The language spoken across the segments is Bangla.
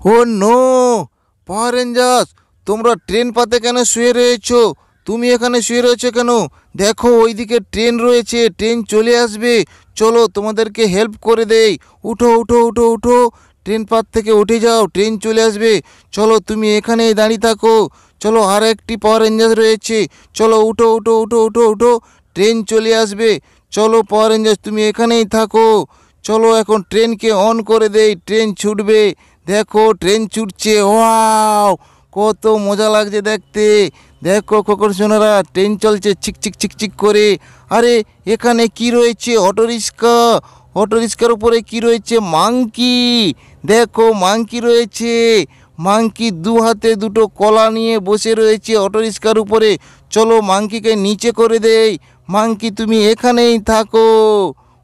ও নো পাওয়ার তোমরা ট্রেন পাতে কেন শুয়ে রয়েছো? তুমি এখানে শুয়ে রয়েছো কেন? দেখো, ওইদিকে ট্রেন রয়েছে ট্রেন চলে আসবে। চলো, তোমাদেরকে হেল্প করে দেই। উঠো উঠো উঠো উঠো। ট্রেন পাত থেকে উঠে যাও ট্রেন চলে আসবে। চলো, তুমি এখানেই দাঁড়িয়ে থাকো। চলো আর একটি পাওয়ার রেঞ্জার্স রয়েছে। চলো, উঠো উঠো উঠো উঠো উঠো। ট্রেন চলে আসবে। চলো পাওয়ার রেঞ্জার্স তুমি এখানেই থাকো। চলো, এখন ট্রেনকে অন করে দেই। ট্রেন ছুটবে। দেখো, ট্রেন ছুটছে। ওয়াও, কত মজা লাগছে দেখতে। দেখো খোকর সোনারা, ট্রেন চলছে চিক চিক চিক চিক করে। আরে, এখানে কি রয়েছে? Auto rickshaw. অটো রিক্সার উপরে কি রয়েছে? মাংকি। দেখো, মাংকি রয়েছে। মাংকি দু হাতে দুটো কলা নিয়ে বসে রয়েছে অটো রিক্সার উপরে। চলো, মাংকিকে নিচে করে দেই। মাংকি, তুমি এখানেই থাকো।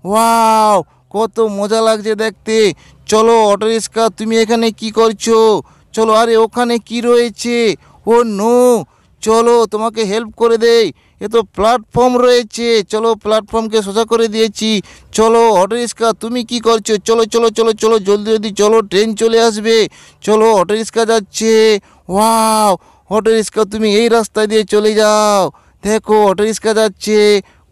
ওয়াও কত মজা লাগছে দেখতে। চলো অটো রিক্সা তুমি এখানে কি করছ? চলো, আরে, ওখানে কি রয়েছে? ও, নো। চলো, তোমাকে হেল্প করে দেই। এ তো প্ল্যাটফর্ম রয়েছে। চলো প্ল্যাটফর্মকে সোজা করে দিয়েছি। চলো অটো রিক্সা তুমি কি করছ? চলো চলো চলো চলো, জলদি জলদি, চলো ট্রেন চলে আসবে। চলো অটো রিক্সা যাচ্ছে। ওয়াও অটো রিক্সা তুমি এই রাস্তা দিয়ে চলে যাও। দেখো অটো রিক্সা যাচ্ছে।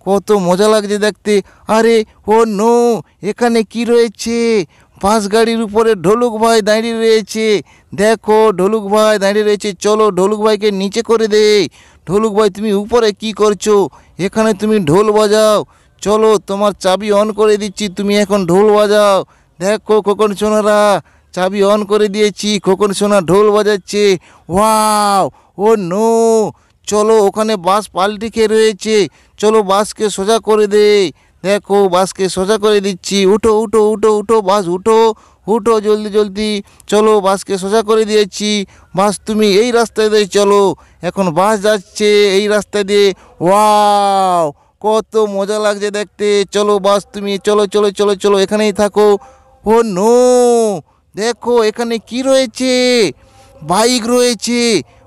কত মজা লাগছে দেখতে। আরে, ও নো, এখানে কি রয়েছে? বাস গাড়ির উপরে ঢোলুক ভাই দাঁড়িয়ে রয়েছে। দেখো, ঢোলুক ভাই দাঁড়িয়ে রয়েছে। চলো ঢোলুক ভাইকে নিচে করে দে ঢোলুক ভাই, তুমি উপরে কি করছ? এখানে তুমি ঢোল বাজাও। চলো, তোমার চাবি অন করে দিচ্ছি, তুমি এখন ঢোল বাজাও। দেখো, খোকন সোনারা, চাবি অন করে দিয়েছি, খোকন সোনা ঢোল বাজাচ্ছে। ওয়াও, ও নো চলো ওখানে বাস পাল্টি খেয়ে রয়েছে। চলো বাসকে সোজা করে দে দেখো বাসকে সোজা করে দিচ্ছি। উঠো উঠো উঠো উঠো বাস উঠো উঠো জলদি জলদি। চলো বাসকে সোজা করে দিয়েছি। বাস তুমি এই রাস্তায় দিয়ে চলো। এখন বাস যাচ্ছে এই রাস্তা দিয়ে। ওয়াও, কত মজা লাগছে দেখতে। চলো বাস তুমি চলো চলো চলো চলো, এখানেই থাকো। ও নো, দেখো এখানে কি রয়েছে? বাইক রয়েছে।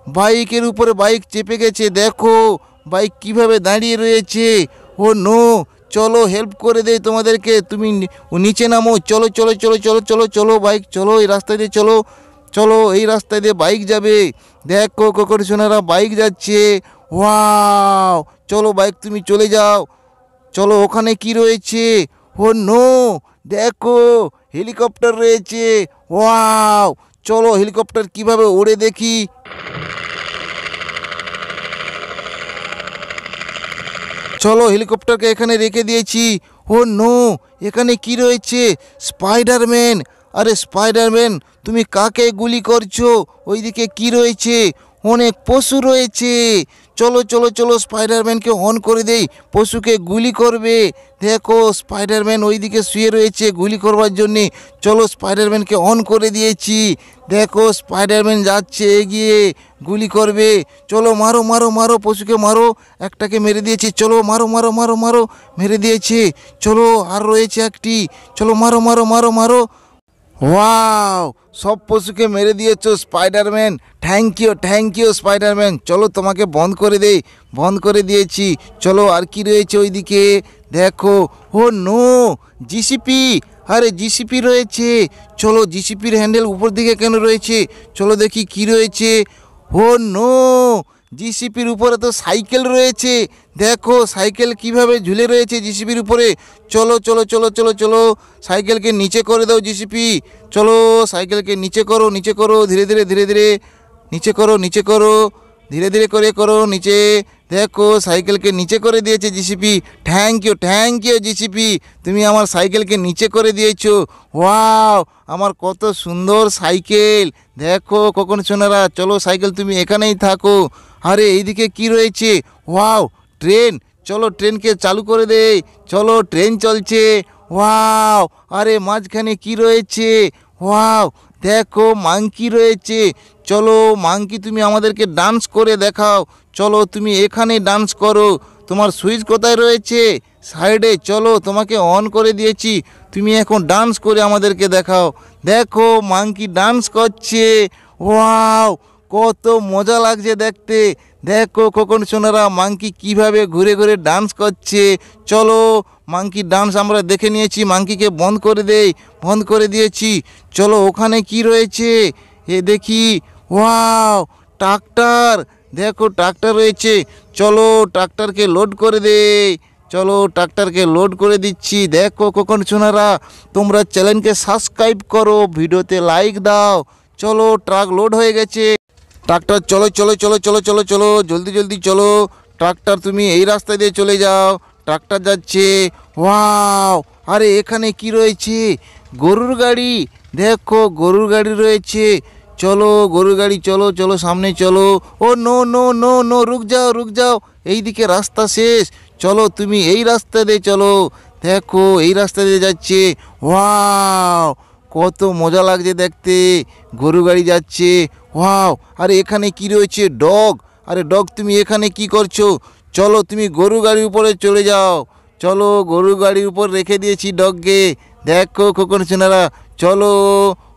বাইকের উপরে বাইক চেপে গেছে, দেখো। বাইক কীভাবে দাঁড়িয়ে রয়েছে? ও নো, চলো হেল্প করে দেই তোমাদেরকে। তুমি নিচে নামো। চলো চলো চলো চলো চলো চলো, বাইক, চলো, এই রাস্তা দিয়ে চলো। চলো, এই রাস্তা দিয়ে বাইক যাবে। দেখো, কোকরি সোনারা বাইক যাচ্ছে। ওয়াও, চলো বাইক তুমি চলে যাও। চলো, ওখানে কি রয়েছে? ও নো, দেখো, হেলিকপ্টার রয়েছে। ওয়াও, চলো, হেলিকপ্টার কীভাবে ওড়ে দেখি। চলো হেলিকপ্টারকে এখানে রেখে দিয়েছি। ও নো, এখানে কি রয়েছে? স্পাইডারম্যান আরে স্পাইডারম্যান তুমি কাকে গুলি করছ? ওইদিকে কি রয়েছে? অনেক পশু রয়েছে। চলো চলো চলো স্পাইডারম্যানকে অন করে দেই। পশুকে গুলি করবে। দেখো স্পাইডারম্যান ওইদিকে শুয়ে রয়েছে গুলি করবার জন্যে। চলো স্পাইডারম্যানকে অন করে দিয়েছি। দেখো স্পাইডারম্যান যাচ্ছে, এগিয়ে গুলি করবে। চলো, মারো মারো মারো, পশুকে মারো। একটাকে মেরে দিয়েছে। চলো, মারো মারো মারো মারো, মেরে দিয়েছে। চলো, আর রয়েছে একটি। চলো, মারো মারো মারো মারো। ওয়াও সব পশুকে মেরে দিয়েছ Spiderman thank you thank you Spiderman চলো তোমাকে বন্ধ করে দেই, বন্ধ করে দিয়েছি। চলো আর কি রয়েছে ওইদিকে? দেখো, ও নো জিসিপি আরে জিসিপি রয়েছে। চলো জিসিপির হ্যান্ডেল উপর দিকে কেন রয়েছে? চলো দেখি কি রয়েছে। ও নো জিসিপির উপরে তো সাইকেল রয়েছে। দেখো, সাইকেল কীভাবে ঝুলে রয়েছে জিসিপির উপরে। চলো চলো চলো চলো চলো, সাইকেলকে নিচে করে দাও জিসিপি। চলো, সাইকেলকে নিচে করো নিচে করো, ধীরে ধীরে ধীরে ধীরে। নিচে করো নিচে করো, ধীরে ধীরে করে করো, নিচে। দেখো, সাইকেলকে নিচে করে দিয়েছে GCP. Thank you thank you GCP. তুমি আমার সাইকেলকে নিচে করে দিয়েছ। ওয়াও আমার কত সুন্দর সাইকেল। দেখো, কখন সোনারা, চলো সাইকেল তুমি এখানেই থাকো। আরে, এইদিকে কি রয়েছে? Wow train. চলো, ট্রেনকে চালু করে দেই। চলো, ট্রেন চলছে। ওয়াও আরে, মাঝখানে কি রয়েছে? ওয়াও দেখো, মাংকি রয়েছে। চলো, মাংকি, তুমি আমাদেরকে ডান্স করে দেখাও। চলো তুমি এখানে ডান্স করো। তোমার সুইচ কোথায় রয়েছে? সাইডে চলো, তোমাকে অন করে দিয়েছি। তুমি এখন ডান্স করে আমাদেরকে দেখাও। দেখো মাংকি ডান্স করছে। ওয়াও কত মজা লাগছে দেখতে। দেখো কখন সোনারা মাংকি কীভাবে ঘুরে ঘুরে ডান্স করছে। চলো মাংকি ডান্স আমরা দেখে নিয়েছি। মাংকিকে বন্ধ করে দেই, বন্ধ করে দিয়েছি। চলো, ওখানে কি রয়েছে? এ দেখি। ওয়াও ট্রাক্টর দেখো ট্রাক্টর রয়েছে। চলো ট্রাক্টরকে লোড করে দেই। চলো ট্রাক্টরকে লোড করে দিচ্ছি। দেখো কখন সোনারা, তোমরা চ্যানেলকে সাবস্ক্রাইব করো, ভিডিওতে লাইক দাও। চলো ট্রাক লোড হয়ে গেছে। ট্রাক্টর, চলো চলো চলো চলো চলো চলো, জলদি জলদি চলো। ট্রাক্টর, তুমি এই রাস্তা দিয়ে চলে যাও। ট্রাক্টর যাচ্ছে। ওয়াও! আরে, এখানে কি রয়েছে? গরুর গাড়ি। দেখো, গরুর গাড়ি রয়েছে। চলো, গরুর গাড়ি চলো চলো, সামনে চলো। ও, নো নো নো নো, রুক যাও রুক যাও। এইদিকে রাস্তা শেষ। চলো, তুমি এই রাস্তা দিয়ে চলো। দেখো, এই রাস্তা দিয়ে যাচ্ছে। ওয়াও, কত মজা লাগছে দেখতে। গরু গাড়ি যাচ্ছে। ওয়াও, আরে এখানে কি রয়েছে? ডগ। আরে ডগ, তুমি এখানে কি করছ? চলো, তুমি গরু গাড়ির উপরে চলে যাও। চলো গরু গাড়ির উপর রেখে দিয়েছি ডগকে। দেখো খোকন সোনারা, চলো।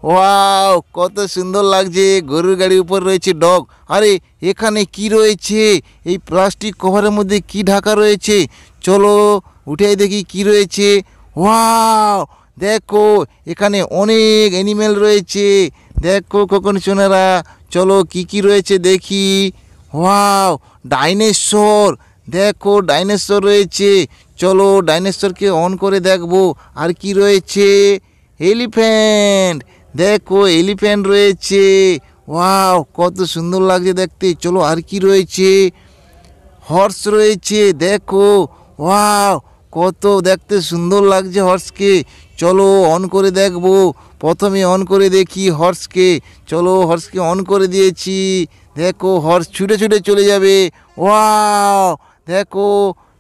ওয়াও, কত সুন্দর লাগছে। গরুর গাড়ির উপর রয়েছে ডগ। আরে, এখানে কি রয়েছে? এই প্লাস্টিক কভারের মধ্যে কি ঢাকা রয়েছে? চলো, উঠে দেখি কি রয়েছে। ওয়াও, দেখো, এখানে অনেক অ্যানিমেল রয়েছে। দেখো কখন সোনারা চলো, কি কি রয়েছে দেখি। Wow, dinosaur. দেখো, ডাইনোসর রয়েছে। চলো, ডাইনোসরকে অন করে দেখব। আর কি রয়েছে? এলিফ্যান্ট। দেখো এলিফ্যান্ট রয়েছে। ওয়াও কত সুন্দর লাগছে দেখতে। চলো, আর কি রয়েছে? হর্স রয়েছে, দেখো। ওয়াও কত দেখতে সুন্দর লাগছে হর্সকে চলো অন করে দেখব। প্রথমে অন করে দেখি হর্সকে চলো হর্সকে অন করে দিয়েছি। দেখো হর্স ছুটে ছুটে চলে যাবে। ওয়াও দেখো,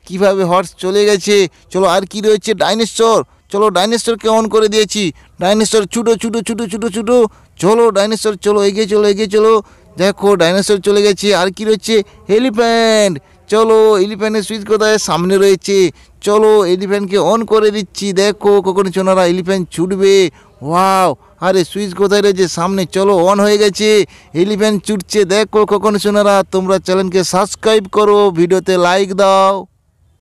কীভাবে হর্স চলে গেছে। চলো, আর কি রয়েছে? ডাইনোসর চলো ডাইনোসরকে অন করে দিয়েছি। ডাইনোসর, ছুটো ছুটো ছুটো ছুটো ছুটো। চলো ডাইনোসর, চলো, এগিয়ে চলো এগিয়ে চলো। দেখো, ডাইনোসর চলে গেছে। আর কি রয়েছে? এলিফ্যান্ট চলো এলিফ্যান্টের সুইচ কোথায়? সামনে রয়েছে। চলো এলিফ্যান্টকে অন করে দিচ্ছি। দেখো, কখন সোনারা এলিফ্যান্ট ছুটবে। ওয়াও আরে সুইচ কোথায় রয়েছে? সামনে। চলো অন হয়ে গেছে। এলিফ্যান্ট ছুটছে। দেখো, কখন সোনারা, তোমরা চ্যানেলকে সাবস্ক্রাইব করো। ভিডিওতে লাইক দাও।